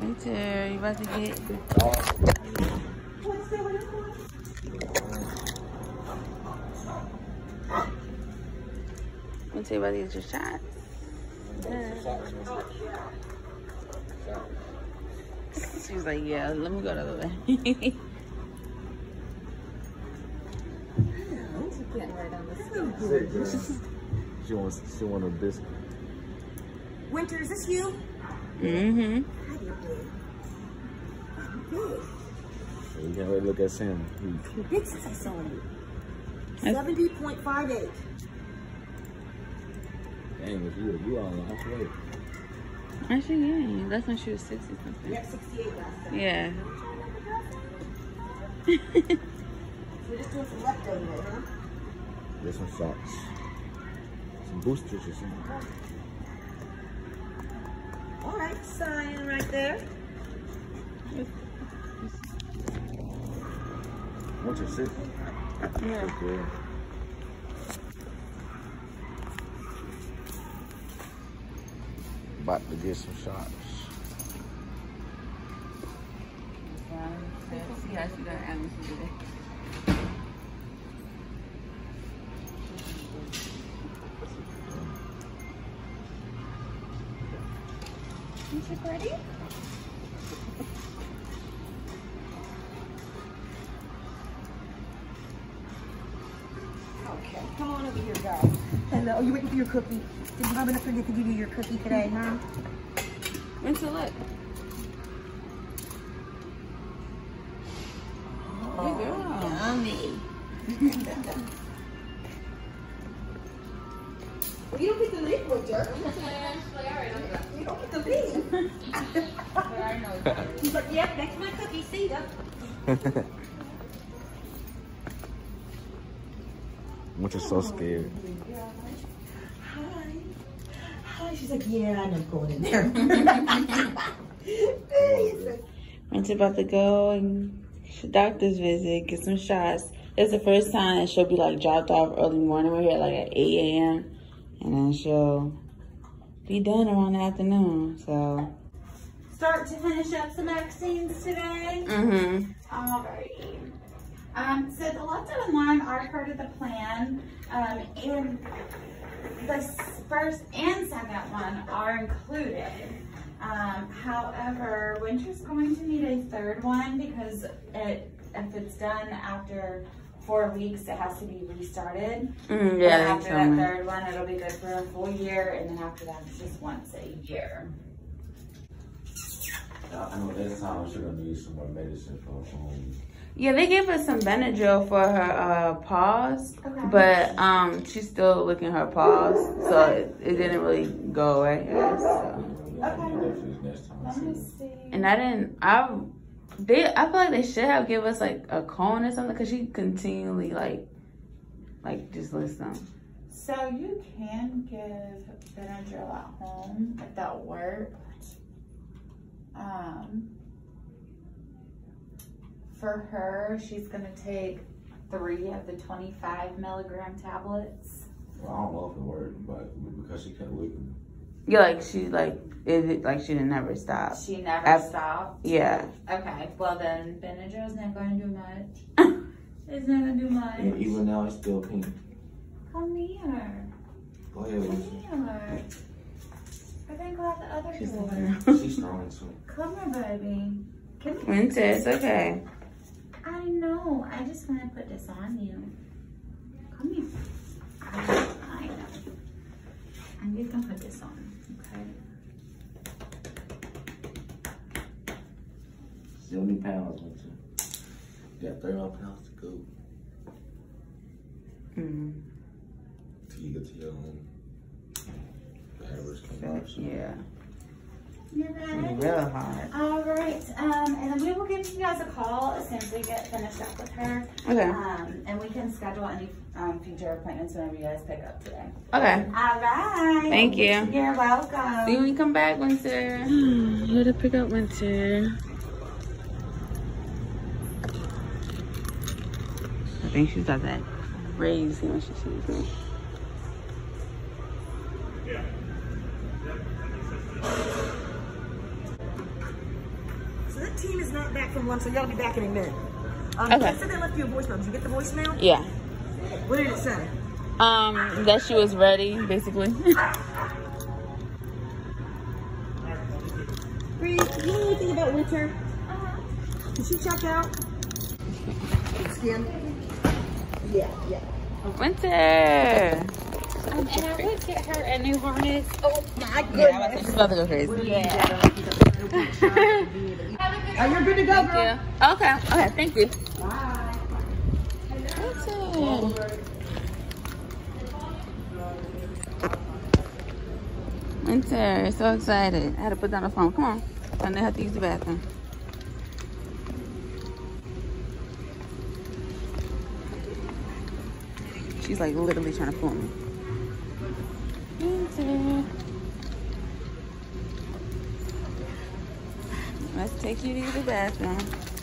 about to get. What's about to get your shots? She's like, yeah, let me go the other way. She wants she want a biscuit. Winter, is this you? Mm-hmm. You can't really look at Sam. He, You're big since I saw you. 70.58. dang, if you you all halfway. Actually, yeah, that's when she was 60 something. You're 68 last time. Yeah. So we're just doing some leftover, huh? Get some shots. Some boosters or something. All right, sign right there. What's your sit? Yeah. Okay. About to get some shots. See how she got atmosphere today. It ready? Okay, come on over here, girl. Hello, you waiting for your cookie? Did you have enough to give you your cookie today, huh? When's the look? Girl. Yummy. you don't get the lead, Winter. You don't get the lead. He's like, yep, that's my cookie. See ya. Which is so scared. Hi. Hi. She's like, yeah, I know going in there. He's like, Went's about to go and doctor's visit, get some shots. It's the first time she'll be like dropped off early morning. We're here like at 8 a.m. And then she'll be done around the afternoon. So, start to finish up some vaccines today. mm-hmm. Alrighty. Um, so the lepto and Lyme are part of the plan. Um, and the first and second one are included. Um, however, Winter's going to need a third one because it, if it's done after four weeks, it has to be restarted. Mm, But yeah, after that's that third one, it'll be good for a full year, and then after that, it's just once a year. I know this time she's gonna need some more medicine for um Yeah, they gave her some Benadryl for her uh, paws, Okay. but um, she's still licking her paws, so it, it didn't really go away. I guess, so. next time. Let me see. And I didn't. I they. I feel like they should have give us like a cone or something because she continually like, like just listen. So you can give Benadryl at home if that worked. Um, for her, she's gonna take three of the 25 milligram tablets. Well, I don't know if it worked, but because she kept licking. Yeah, like she like is it like she didn't never stop. She never I've- stopped. Yeah. Okay, well then Benadryl's not gonna do much. it's not gonna do much. And even now it's still pink. Come here. Go ahead, Come Lucy. here. I think I'll have the other She's door. like, She's strong too. Come here, baby. Come here. Winter, it's okay. I know. I just want to put this on you. Come here. I, I know. I'm just gonna put this on. Okay. 70 pounds, Winter. You got 30 more pounds to go Mm. till you get to your own. Average So, yeah. You ready? Real hard. All right. Um, and then we will give you guys a call as soon as we get finished up with her. Okay. Um, and we can schedule any um, future appointments whenever you guys pick up today. Okay. All right. Thank you. You're welcome. See when you come back, Winter. Here to pick up Winter. I think she's got that crazy when she sees me. So back from lunch, so y'all be back in a minute. Um, Okay. They said they left you a voicemail. Did you get the voicemail? Yeah. What did it say? Um, that she was ready, basically. Bree, do you know anything about winter? Did she check out? Skin? Yeah, yeah. Winter. Um, and I would get her a new harness. Oh my goodness. Yeah, goodness. she's about to go crazy. Yeah. Oh, you're good to go, girl. Yeah. Okay. Okay. Thank you. Winter. Winter. So excited. I had to put down the phone. Come on. I know how to use the bathroom. She's like literally trying to fool me. Winter. Let's take you to the bathroom.